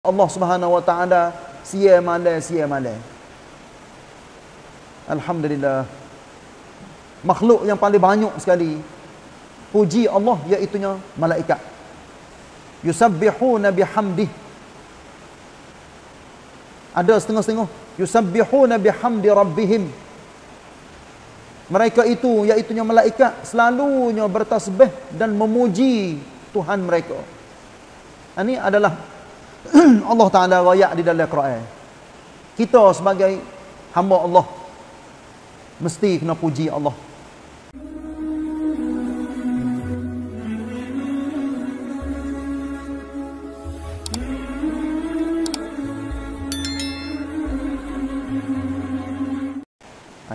Allah Subhanahu Wa Taala sia malai sia malai. Alhamdulillah. Makhluk yang paling banyak sekali puji Allah iaitu malaikat. Yusabbihuna bihamdih. Ada setengah-setengah yusabbihuna bihamdi rabbihim. Mereka itu iaitu malaikat selalunya bertasbih dan memuji Tuhan mereka. Ini adalah Allah Ta'ala rayak di dalam Quran. Kita sebagai hamba Allah mesti kena puji Allah.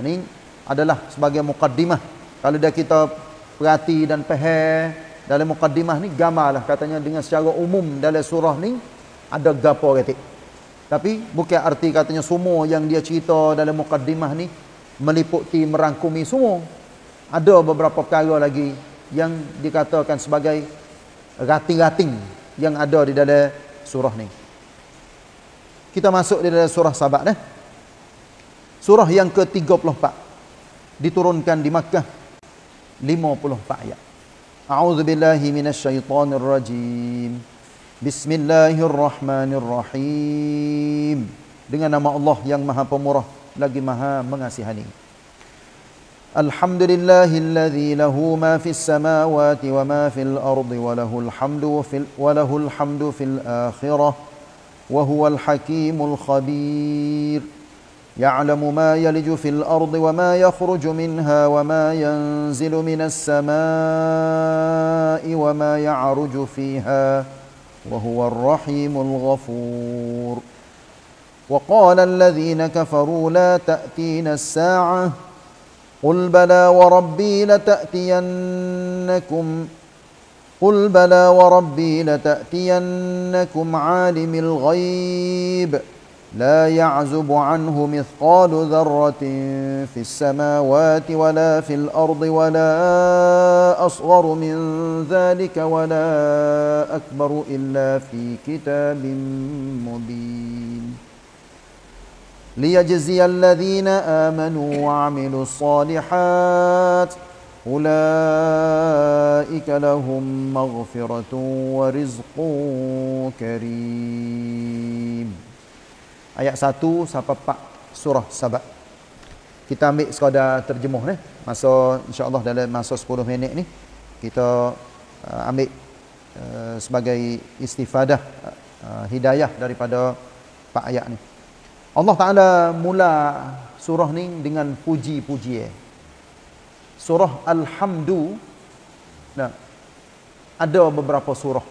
Ini adalah sebagai mukaddimah. Kalau dah kita perhati dan faham dalam mukaddimah ni gambarlah katanya dengan secara umum dalam surah ni ada gapo ketik. Tapi bukan arti katanya semua yang dia cerita dalam mukaddimah ni meliputi merangkumi semua. Ada beberapa perkara lagi yang dikatakan sebagai rating-rating yang ada di dalam surah ni. Kita masuk di dalam surah Sabak dah. Surah yang ke-34 diturunkan di Makkah 54 ayat. A'udzubillahi minasyaitonirrajim. rajim. Bismillahirrahmanirrahim. Dengan nama Allah yang Maha Pemurah lagi Maha Mengasihani. Alhamdulillahilladzi lahu ma fis samawati wa ma fil ardi wa lahul hamdu fil wa lahul hamdu fil akhirah wa huwal hakimul khabir. يعلم ما يلج في الأرض وما يخرج منها وما ينزل من السماء وما يعرج فيها وهو الرحيم الغفور. وقال الذين كفروا لا تأتين الساعة قل بلى وربي لتأتينكم قل بلى وربي لتأتينكم عالم الغيب. لا يعزب عنه مثقال ذرة في السماوات ولا في الأرض ولا أصغر من ذلك ولا أكبر إلا في كتاب مبين. ليجزي الذين آمنوا وعملوا الصالحات أولئك لهم مغفرة ورزق كريم. Ayat 1 sampai 4 surah Sabah. Kita ambil sekadar terjemuh ni. Masa insya-Allah dalam masa 10 minit ni kita uh, ambil uh, sebagai istifadah uh, hidayah daripada 4 ayat ni. Allah Taala mula surah ni dengan puji-puji. Surah Alhamdu nah, ada beberapa surah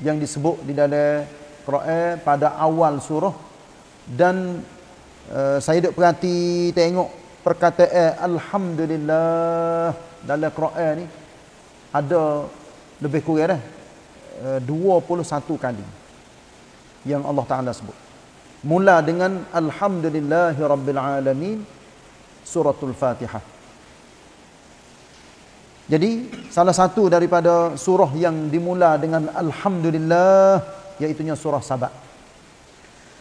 yang disebut di dalam Quran pada awal surah dan uh, saya duk perhati tengok perkataan alhamdulillah dalam Quran ni ada lebih kurang dah uh, 21 kali yang Allah Taala sebut. Mula dengan alhamdulillahirabbil alamin suratul Fatihah. Jadi salah satu daripada surah yang dimula dengan alhamdulillah iaitu surah Sabah.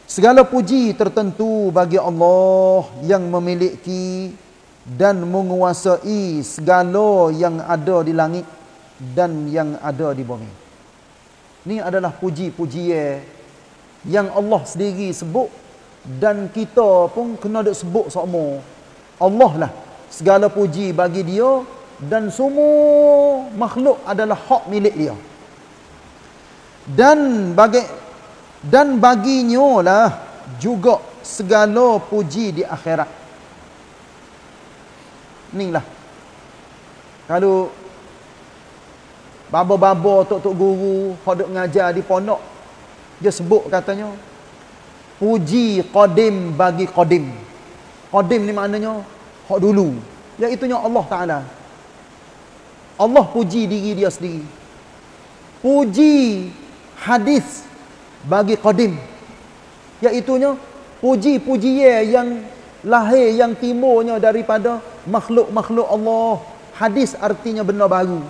Segala puji tertentu bagi Allah yang memiliki dan menguasai segala yang ada di langit dan yang ada di bumi. Ini adalah puji-puji yang Allah sendiri sebut dan kita pun kena duk sebut semua. Allah lah segala puji bagi dia dan semua makhluk adalah hak milik dia. Dan bagi dan baginya lah juga segala puji di akhirat. Inilah. Kalau babo-babo tok-tok guru hok ngajar di pondok dia sebut katanya puji qadim bagi qadim. Qadim ni maknanya hok dulu. Iaitu Allah Taala. Allah puji diri dia sendiri. Puji hadis bagi qadim. Iaitunya puji-puji yang lahir yang timurnya daripada makhluk-makhluk Allah. Hadis artinya benda baru.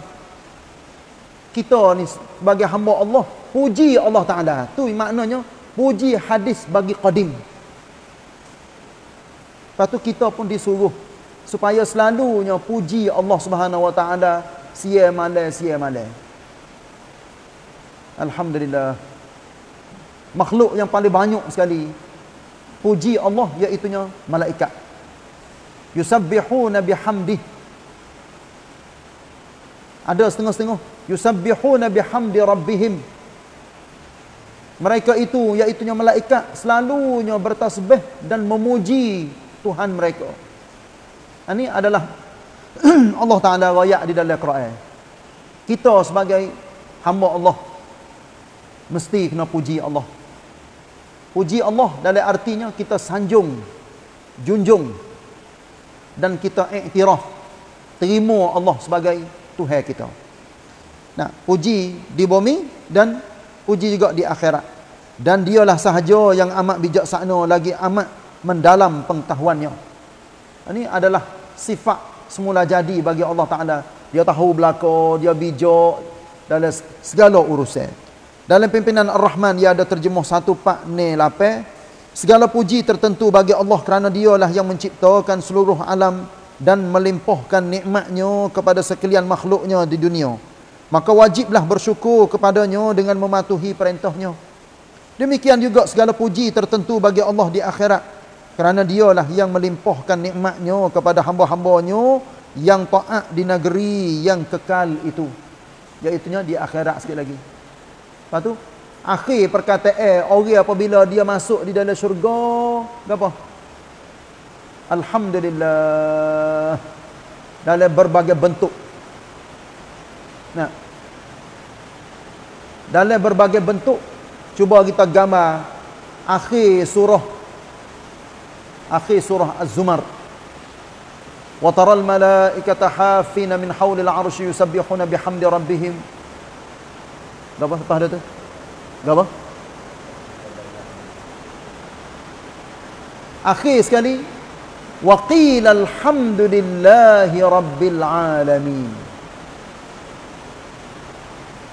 Kita ni sebagai hamba Allah puji Allah Taala. Tu maknanya puji hadis bagi qadim. Tu kita pun disuruh supaya selalunya puji Allah Subhanahu Wa Taala. Sia malai sia malai Alhamdulillah makhluk yang paling banyak sekali. Puji Allah iaitu malaikat. Yusabbihuna bihamdih ada setengah-setengah. Yusabbihuna bihamdi rabbihim. Mereka itu iaitu malaikat selalunya bertasbih dan memuji Tuhan mereka. Ini adalah Allah Taala royak di dalam Quran. Kita sebagai hamba Allah mesti kena puji Allah puji Allah dalam artinya kita sanjung junjung dan kita iktiraf terima Allah sebagai Tuhan kita. Nah, puji di bumi dan puji juga di akhirat. Dan dialah sahaja yang amat bijaksana lagi amat mendalam pengetahuannya. Ini adalah sifat semula jadi bagi Allah Taala. Dia tahu belaka, dia bijak dalam segala urusan. Dalam pimpinan Ar-Rahman ia ada terjemuh satu pak ne lapai Segala puji tertentu bagi Allah kerana dialah yang menciptakan seluruh alam dan melimpahkan nikmatnya kepada sekalian makhluknya di dunia. Maka wajiblah bersyukur kepadanya dengan mematuhi perintahnya. Demikian juga segala puji tertentu bagi Allah di akhirat. Kerana dialah yang melimpahkan nikmatnya kepada hamba-hambanya yang taat di negeri yang kekal itu. Iaitunya di akhirat sekali lagi. Lepas tu, akhir perkataan orang apabila dia masuk di dalam syurga apa alhamdulillah. Dalam berbagai bentuk. Nah. Dalam berbagai bentuk cuba kita gambar akhir surah. Akhir surah az-zumar. Wa taral malaikata hafina min hawlil arsy yusabbihuna bihamdi rabbihim apa apa ada tu apa? Akhir sekali wa qila alhamdulillahi rabbil alamin.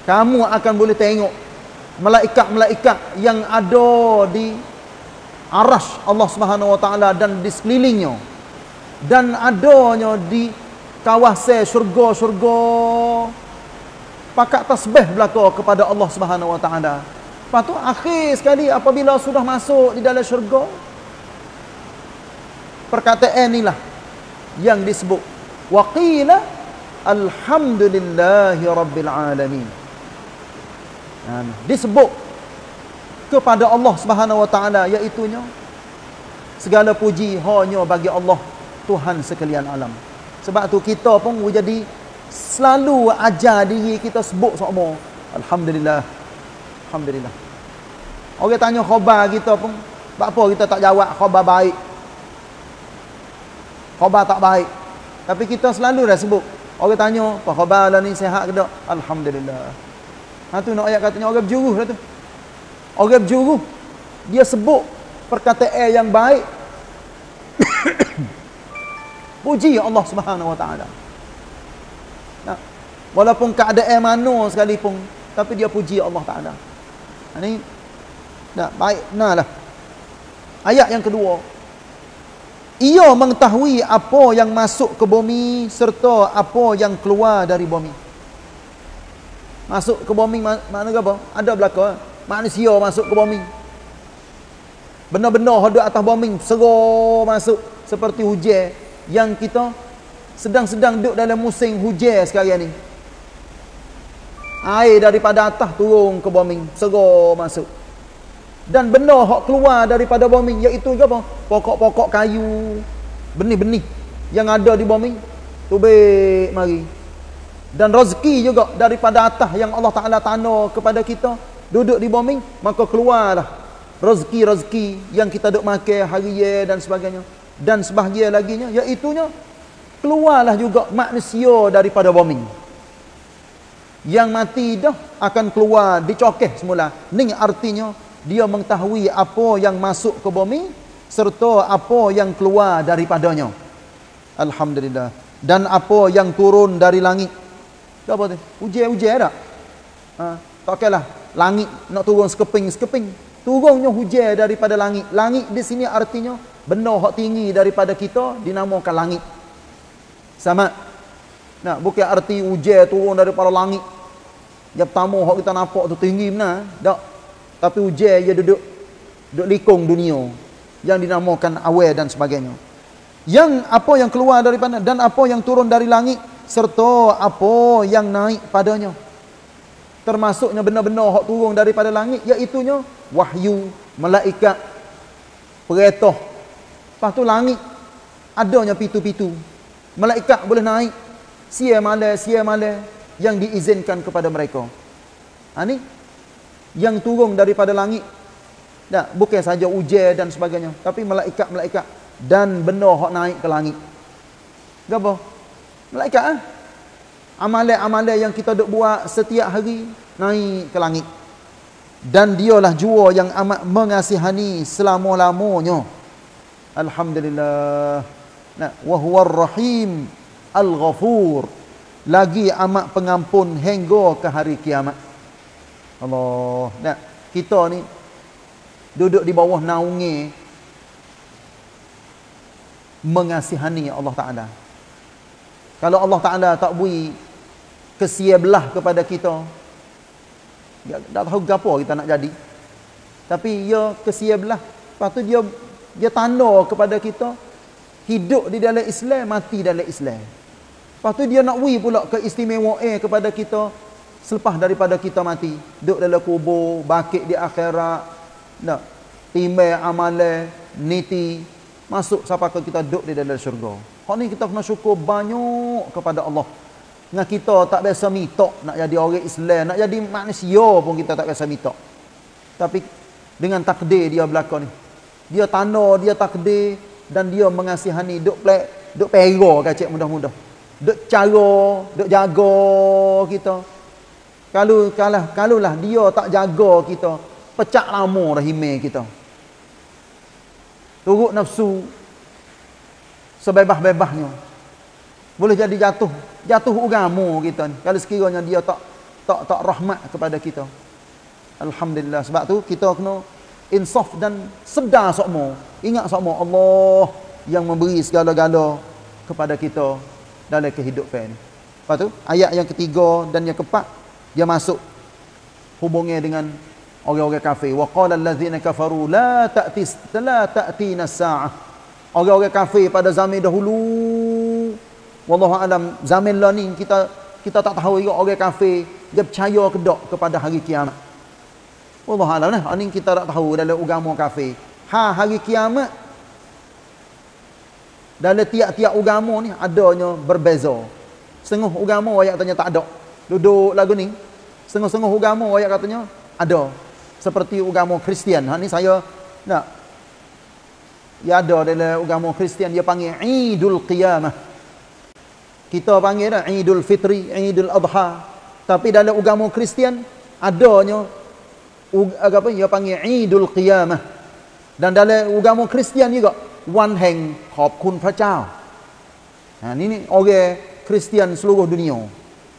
Kamu akan boleh tengok malaikat-malaikat yang ada di arash Allah Subhanahu wa taala dan di sekelilingnya dan adanya di kawasan syurga-syurga pakat tasbih belaka kepada Allah Subhanahu wa taala Lepas tu akhir sekali apabila sudah masuk di dalam syurga perkataan inilah yang disebut waqila alhamdulillahi rabbil alamin. Disebut kepada Allah Subhanahu wa taala iaitu segala puji hanya bagi Allah Tuhan sekalian alam. Sebab tu kita pun jadi selalu ajar diri kita sebut semua alhamdulillah Alhamdulillah. Orang tanya khabar kita pun, apa kita tak jawab khabar baik. Khabar tak baik. Tapi kita selalu dah sebut. Orang tanya, apa khabar lah ni sehat ke tak? Alhamdulillah. Ha tu nak ayat katanya orang berjuruh lah tu. Orang berjuruh. Dia sebut perkataan yang baik. Puji Allah Subhanahu Wa Taala. Walaupun keadaan mana sekalipun, tapi dia puji Allah Taala. Ini dah baik nah lah. Ayat yang kedua. Ia mengetahui apa yang masuk ke bumi serta apa yang keluar dari bumi. Masuk ke bumi mana apa? Ada belaka. Manusia masuk ke bumi. Benar-benar ada atas bumi segar masuk seperti hujan yang kita sedang-sedang duduk dalam musim hujan sekarang ni air daripada atas turun ke bumi segar masuk. Dan benda hak keluar daripada bumi iaitu apa? Pokok-pokok kayu benih-benih yang ada di bumi tubik mari. Dan rezeki juga daripada atas yang Allah Taala tanda kepada kita duduk di bumi maka keluarlah rezeki-rezeki yang kita duk makan hari ya dan sebagainya. Dan sebahagian laginya iaitu keluarlah juga manusia daripada bumi yang mati dah akan keluar dicokeh semula. Ni artinya dia mengetahui apa yang masuk ke bumi serta apa yang keluar daripadanya. Alhamdulillah. Dan apa yang turun dari langit. Apa tu? Ujian-ujian tak? Ha tak okeylah langit nak turun sekeping sekeping turunnya hujan daripada langit. Langit di sini artinya benda hak tinggi daripada kita dinamakan langit. Sama. Nah bukan arti hujan turun daripada langit yang pertama hak kita nampak tu tinggi benar tak? Tapi hujan dia duduk duduk likung dunia yang dinamakan awal dan sebagainya. Yang apa yang keluar daripada dan apa yang turun dari langit serta apa yang naik padanya. Termasuknya benda-benda hak turun daripada langit iaitu wahyu malaikat peretoh lepas tu langit adanya pitu-pitu. Malaikat boleh naik sia malam sia malam yang diizinkan kepada mereka. Ha ni? Yang turun daripada langit. Tak bukan saja ujian dan sebagainya tapi malaikat-malaikat. Dan benda hak naik ke langit. Gapo malaikat ah amalan-amalan yang kita duk buat setiap hari naik ke langit. Dan dialah jua yang amat mengasihani selama-lamanya. Alhamdulillah. Nah wa huwar rahim al-ghafur lagi amat pengampun hingga ke hari kiamat. Allah. Nah kita ni duduk di bawah naungi mengasihani Allah Taala. Kalau Allah Taala tak bui kesia belah kepada kita dia tak tahu apa kita nak jadi. Tapi ia kesia belah lepas tu dia dia tanda kepada kita hidup di dalam Islam mati dalam Islam lepas tu dia nak wi pula keistimewaan kepada kita selepas daripada kita mati duduk dalam kubur bakit di akhirat nak timbang amalan niti masuk sampai ke kita duduk di dalam syurga hak ni kita kena syukur banyak kepada Allah dengan kita tak biasa minta nak jadi orang Islam, nak jadi manusia pun kita tak biasa minta. Tapi dengan takdir dia belakang ni. Dia tanda, dia takdir dan dia mengasihani duk plek, duk pera kacik mudah-mudah. Duk cara, duk jaga kita. Kalau kalah, kalulah dia tak jaga kita, pecah lama dah hime kita. Turut nafsu sebebas-bebasnya. Boleh jadi jatuh jatuh agama kita ni kalau sekiranya dia tak tak tak rahmat kepada kita alhamdulillah sebab tu kita kena insaf dan sedar sokmo ingat sokmo Allah yang memberi segala-gala kepada kita dalam kehidupan lepas tu ayat yang ketiga dan yang keempat dia masuk hubungnya dengan orang-orang kafir. Wa qala allazina kafaru la ta'ti la ta'tina as-sa'ah. Orang-orang kafir pada zaman dahulu wallahu alam zaman lah ni kita kita tak tahu juga orang kafir dia percaya ke tak kepada hari kiamat. Wallahu alam lah ni kita tak tahu dalam agama kafir. Ha hari kiamat dalam tiap-tiap agama ni adanya berbeza. Setengah agama ayat katanya tak ada. Duduk lagu ni setengah-setengah agama ayat katanya ada. Seperti agama Kristian. Ha ni saya nak ya ada dalam agama Kristian dia panggil Idul Qiyamah. Kita panggil dah Idul Fitri, Idul Adha. Tapi dalam agama Kristian adanya apa dia panggil Idul Qiyamah. Dan dalam agama Kristian juga one hang ขอบคุณพระเจ้า Ha ni ni orang Kristian seluruh dunia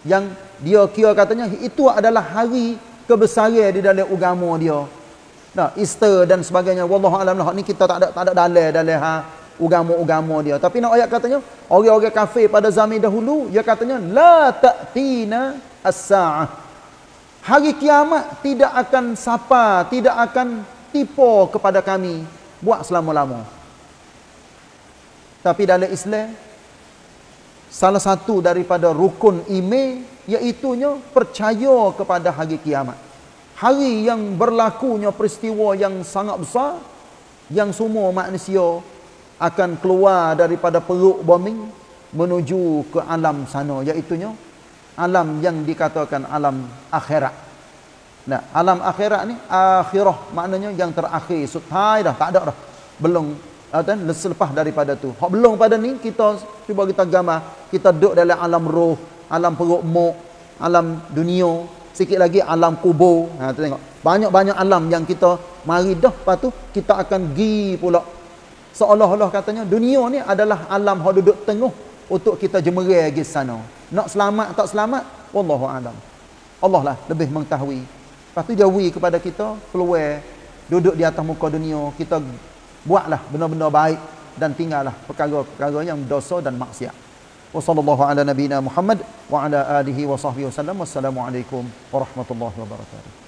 yang dia kira katanya itu adalah hari kebesaran di dalam agama dia. Nah, Easter dan sebagainya wallahu alam lah ni kita tak ada tak ada dalil dalam ha agama-agama dia. Tapi nak ayat katanya, orang-orang kafir pada zaman dahulu, dia katanya, La ta'tina as-sa'ah. Hari kiamat tidak akan sapa, tidak akan tipu kepada kami. Buat selama-lama. tapi dalam Islam, salah satu daripada rukun iman, iaitunya percaya kepada hari kiamat. Hari yang berlakunya peristiwa yang sangat besar, yang semua manusia akan keluar daripada perut bumi menuju ke alam sana iaitu alam yang dikatakan alam akhirat. Nah, alam akhirat ni akhirah maknanya yang terakhir, sutai dah, tak ada dah. Belum dan selepas daripada tu. Hak belum pada ni kita cuba kita gambar, kita duduk dalam alam roh, alam perut mok, alam dunia, sikit lagi alam kubur. Ha tengok. Banyak-banyak alam yang kita mari dah lepas tu kita akan gi pula seolah-olah katanya dunia ni adalah alam yang duduk tengah untuk kita jemerai pergi sana. Nak selamat tak selamat, wallahu alam. Allah lah lebih mengetahui. Lepas tu jawi kepada kita keluar duduk di atas muka dunia kita buatlah benda-benda baik dan tinggallah perkara-perkara yang dosa dan maksiat. Wassallallahu ala Muhammad wa ala alihi wa sahbihi wasallam. Wassalamualaikum warahmatullahi wabarakatuh.